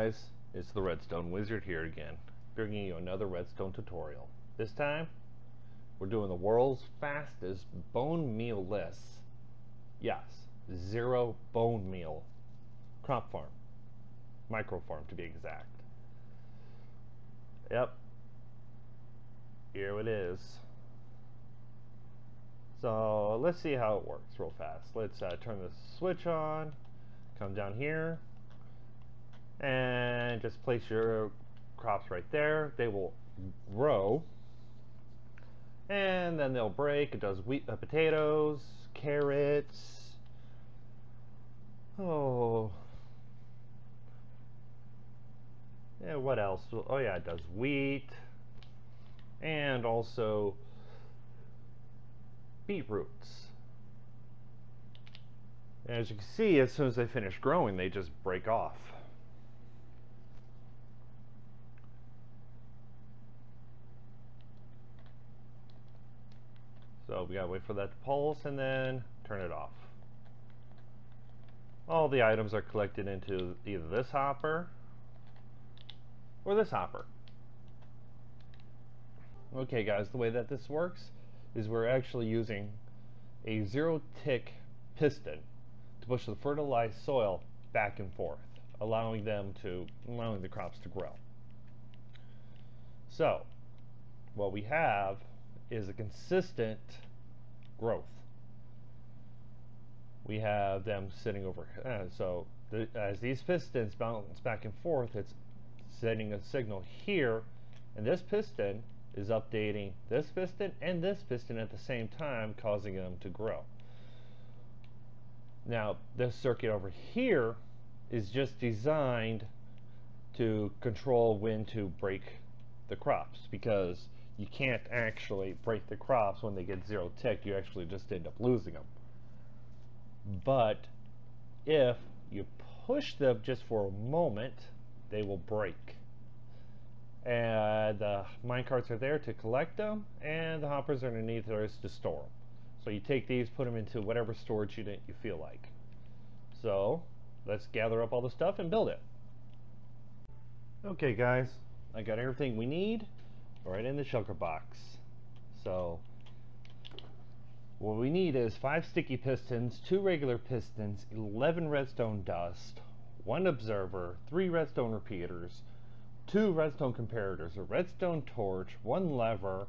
guys, it's the Redstone Wizard here again, bringing you another Redstone tutorial. This time, we're doing the world's fastest bone meal-less, yes, zero bone meal crop farm, micro farm to be exact. Yep, here it is. So let's see how it works real fast. Let's uh, turn the switch on, come down here, and just place your crops right there. They will grow and then they'll break. It does wheat, uh, potatoes, carrots. Oh, yeah. What else? Oh yeah, it does wheat and also beetroots. As you can see, as soon as they finish growing, they just break off. So we gotta wait for that to pulse and then turn it off. All the items are collected into either this hopper or this hopper. Okay guys, the way that this works is we're actually using a zero tick piston to push the fertilized soil back and forth, allowing them to allowing the crops to grow. So, what we have is a consistent growth. We have them sitting over, uh, so the, as these pistons bounce back and forth, it's sending a signal here, and this piston is updating this piston and this piston at the same time, causing them to grow. Now, this circuit over here is just designed to control when to break the crops because you can't actually break the crops when they get zero tick. You actually just end up losing them. But if you push them just for a moment, they will break. And the minecarts are there to collect them, and the hoppers are underneath there to store them. So you take these, put them into whatever storage unit you feel like. So let's gather up all the stuff and build it. Okay guys, I got everything we need right in the shulker box. So what we need is five sticky pistons, two regular pistons, 11 redstone dust, one observer, three redstone repeaters, two redstone comparators, a redstone torch, one lever,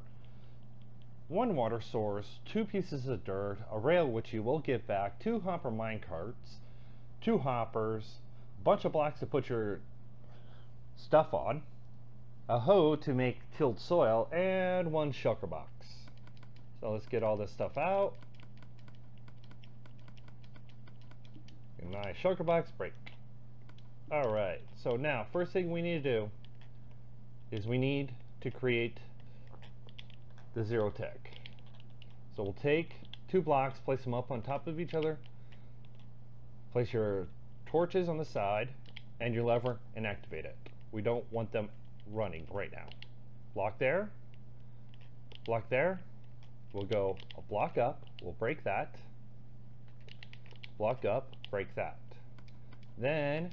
one water source, two pieces of dirt, a rail which you will get back, two hopper minecarts, two hoppers, a bunch of blocks to put your stuff on, a hoe to make tilled soil, and one shulker box. So let's get all this stuff out. Nice shulker box break. Alright, so now first thing we need to do is we need to create the zero tick. So we'll take two blocks, place them up on top of each other, place your torches on the side, and your lever, and activate it. We don't want them running right now. Block there, block there, we'll go a block up, we'll break that, block up, break that. Then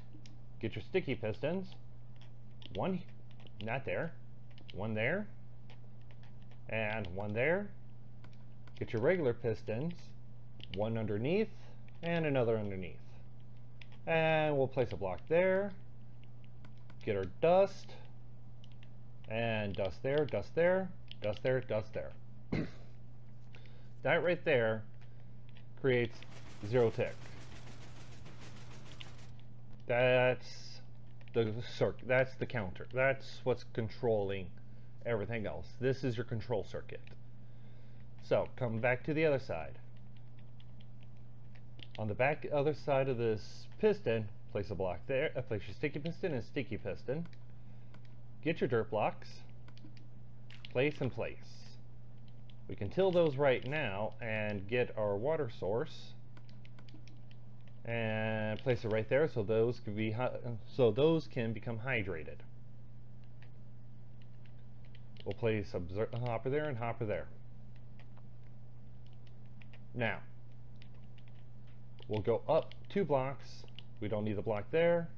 get your sticky pistons, one not there, one there, and one there. Get your regular pistons, one underneath, and another underneath. And we'll place a block there, get our dust, and dust there, dust there, dust there, dust there. that right there creates zero tick. That's the circuit. That's the counter. That's what's controlling everything else. This is your control circuit. So come back to the other side. On the back other side of this piston, place a block there. Uh, place your sticky piston and sticky piston. Get your dirt blocks, place and place. We can till those right now and get our water source and place it right there so those can be so those can become hydrated. We'll place a hopper there and hopper there. Now, we'll go up two blocks. We don't need the block there.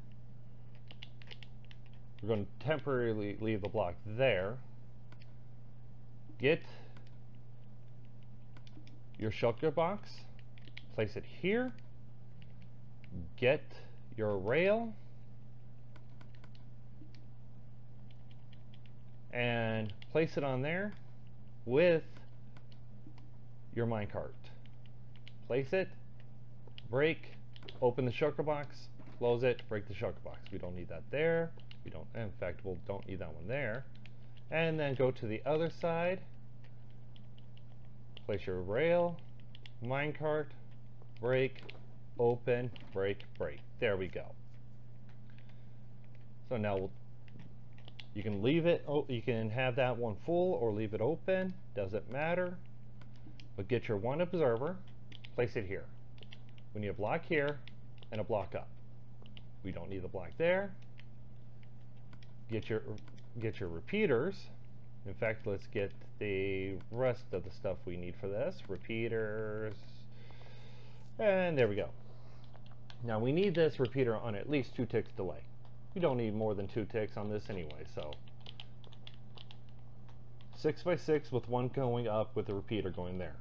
We're going to temporarily leave the block there. Get your shulker box, place it here, get your rail, and place it on there with your minecart. Place it, break, open the shulker box, close it, break the shulker box. We don't need that there. We don't, in fact, we'll don't need that one there. And then go to the other side, place your rail, minecart, break, open, break, break. There we go. So now we'll, you can leave it, oh, you can have that one full or leave it open, doesn't matter. But get your one observer, place it here. We need a block here and a block up. We don't need the block there. Get your get your repeaters. In fact, let's get the rest of the stuff we need for this. Repeaters. And there we go. Now we need this repeater on at least two ticks delay. We don't need more than two ticks on this anyway, so 6 by 6 with one going up with the repeater going there.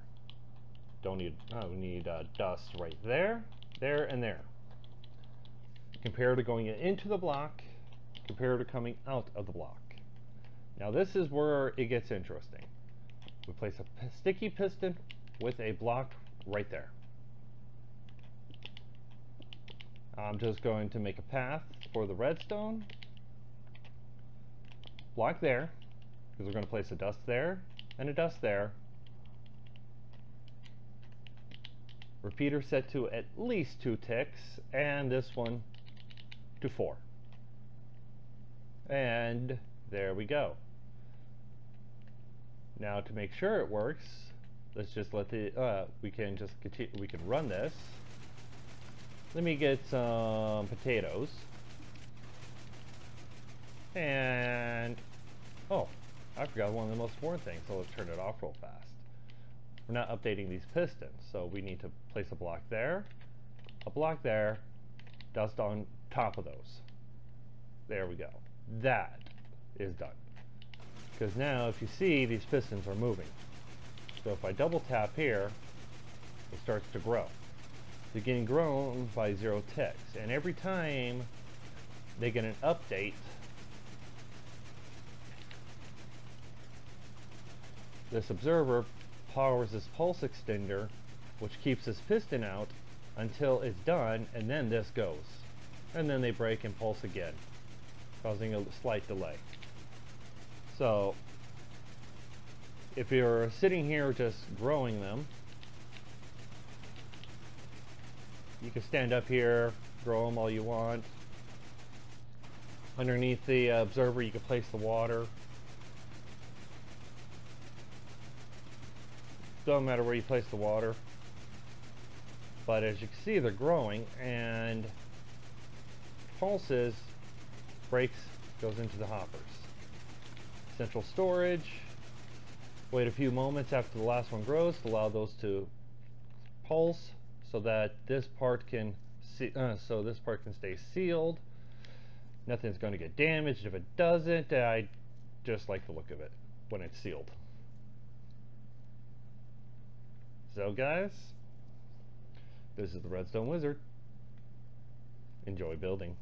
Don't need, oh, we need uh, dust right there, there, and there. Comparator going into the block, comparator coming out of the block. Now this is where it gets interesting. We place a sticky piston with a block right there. I'm just going to make a path for the redstone. Block there, because we're going to place a dust there and a dust there Repeater set to at least two ticks, and this one to four. And there we go. Now to make sure it works, let's just let the, uh, we can just continue, we can run this. Let me get some potatoes. And, oh, I forgot one of the most important things, so let's turn it off real fast. We're not updating these pistons, so we need to place a block there, a block there, dust on top of those. There we go. That is done. Because now, if you see, these pistons are moving. So if I double tap here, it starts to grow. They're getting grown by zero ticks. And every time they get an update, this observer powers this pulse extender which keeps this piston out until it's done and then this goes and then they break and pulse again causing a slight delay. So if you're sitting here just growing them you can stand up here grow them all you want. Underneath the observer you can place the water. Doesn't matter where you place the water. But as you can see, they're growing, and pulses, breaks, goes into the hoppers. Central storage, wait a few moments after the last one grows to allow those to pulse so that this part can see, uh, so this part can stay sealed. Nothing's going to get damaged if it doesn't. I just like the look of it when it's sealed. So guys, this is the Redstone Wizard. Enjoy building.